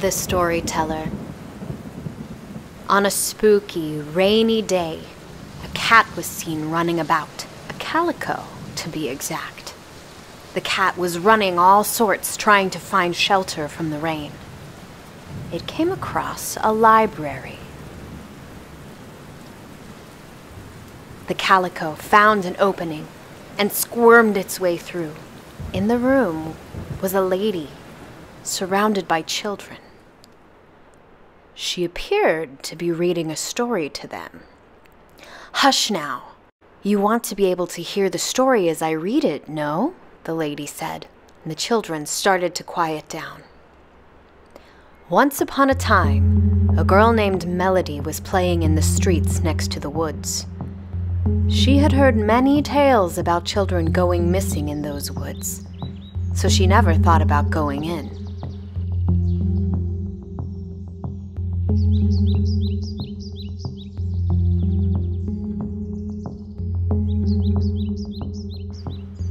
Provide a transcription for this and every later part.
The Storyteller. On a spooky, rainy day, a cat was seen running about, a calico, to be exact. The cat was running all sorts, trying to find shelter from the rain. It came across a library. The calico found an opening and squirmed its way through. In the room was a lady surrounded by children. She appeared to be reading a story to them. Hush now. You want to be able to hear the story as I read it, no? The lady said, and the children started to quiet down. Once upon a time, a girl named Melody was playing in the streets next to the woods. She had heard many tales about children going missing in those woods, so she never thought about going in.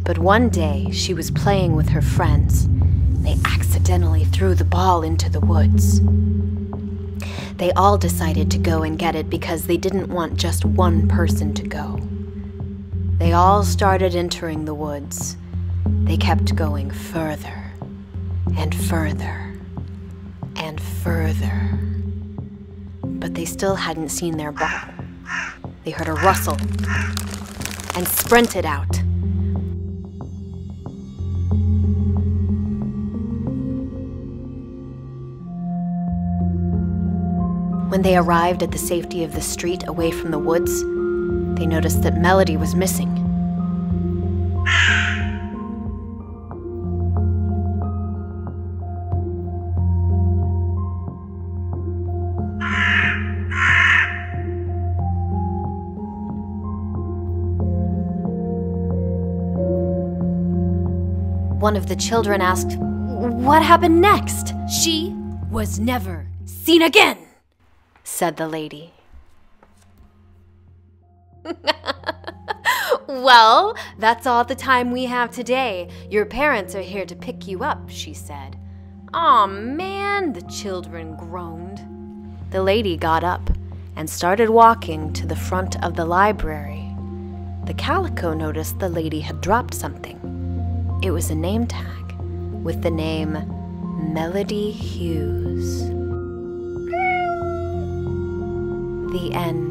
But one day she was playing with her friends. They accidentally threw the ball into the woods. They all decided to go and get it because they didn't want just one person to go. They all started entering the woods. They kept going further and further and further. But they still hadn't seen their ball. They heard a rustle and sprinted out. When they arrived at the safety of the street away from the woods, they noticed that Melody was missing. One of the children asked, What happened next? She was never seen again, said the lady. well, that's all the time we have today. Your parents are here to pick you up, she said. Aw, man, the children groaned. The lady got up and started walking to the front of the library. The calico noticed the lady had dropped something. It was a name tag with the name Melody Hughes. The end.